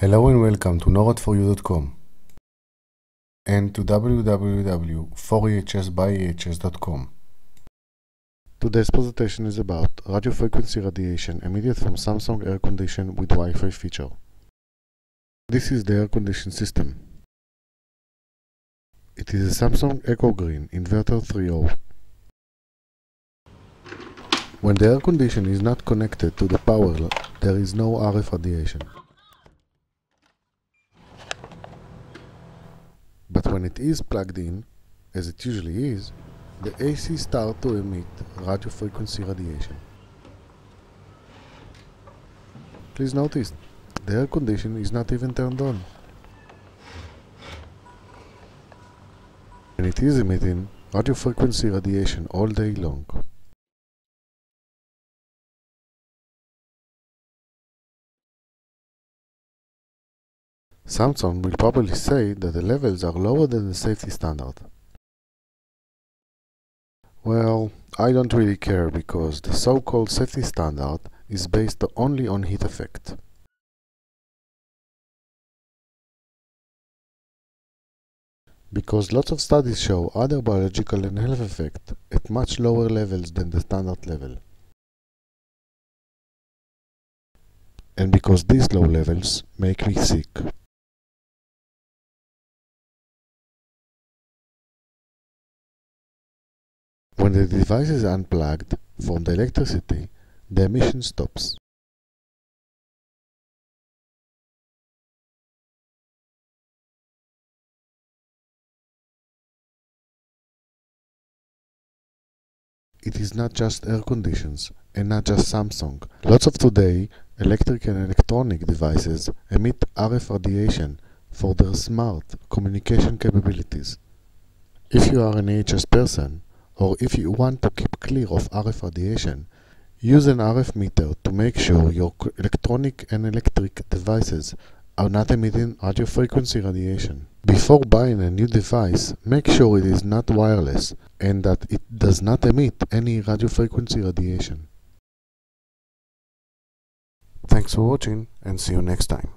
Hello and welcome to NORAD4U.com and to www.4ehsbyehs.com. Today's presentation is about radio frequency radiation emitted from Samsung air condition with Wi-Fi feature. This is the air condition system. It is a Samsung Eco Green Inverter 3.0. When the air condition is not connected to the power, there is no RF radiation. When it is plugged in, as it usually is, the AC starts to emit radio frequency radiation. Please notice, the air condition is not even turned on. And it is emitting radio frequency radiation all day long. Samsung will probably say that the levels are lower than the safety standard. Well, I don't really care because the so-called safety standard is based only on heat effect. Because lots of studies show other biological and health effects at much lower levels than the standard level. And because these low levels make me sick. When the device is unplugged from the electricity, the emission stops. It is not just air conditions and not just Samsung. Lots of today electric and electronic devices emit RF radiation for their smart communication capabilities. If you are an EHS person, or if you want to keep clear of RF radiation, use an RF meter to make sure your electronic and electric devices are not emitting radio frequency radiation. Before buying a new device, make sure it is not wireless and that it does not emit any radio frequency radiation. Thanks for watching and see you next time.